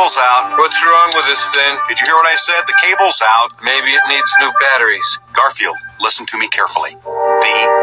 cable's out. What's wrong with this thing? Did you hear what I said? The cable's out. Maybe it needs new batteries. Garfield, listen to me carefully. The.